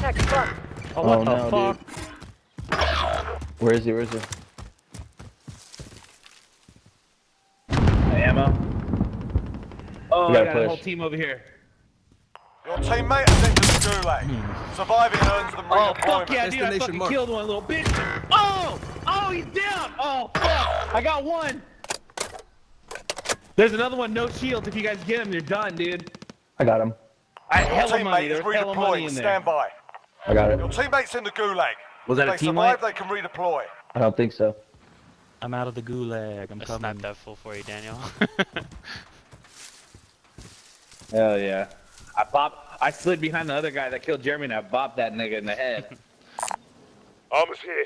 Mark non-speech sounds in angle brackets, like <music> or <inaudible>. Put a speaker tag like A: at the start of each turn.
A: Contact front.
B: Oh, oh, what
C: Oh,
B: the
C: no,
B: fuck?
C: Where is he? Where is he?
B: Ammo. Oh,
C: We
B: I
C: gotta
B: got a whole team over here.
D: Your teammate has entered the gulag. Surviving earns them
B: Oh, fuck yeah, dude, I fucking
E: marked.
B: killed one little bitch. Oh! Oh, he's down! Oh, fuck! I got one! There's another one, no shields. If you guys get him, you're done, dude.
C: I got him.
B: I
D: Your
B: hella money.
D: teammate is
B: There's hella money in there.
D: Stand by.
C: I got it.
D: Your teammate's in the gulag.
B: Was that
D: If
B: a
D: they
B: team
D: survive, they can redeploy.
C: I don't think so.
F: I'm out of the gulag. I'm
G: I
F: coming.
G: sniped that fool for you, Daniel. <laughs>
B: Hell yeah. I bop. I slid behind the other guy that killed Jeremy and I bopped that nigga in the head. <laughs>
D: Armor's here.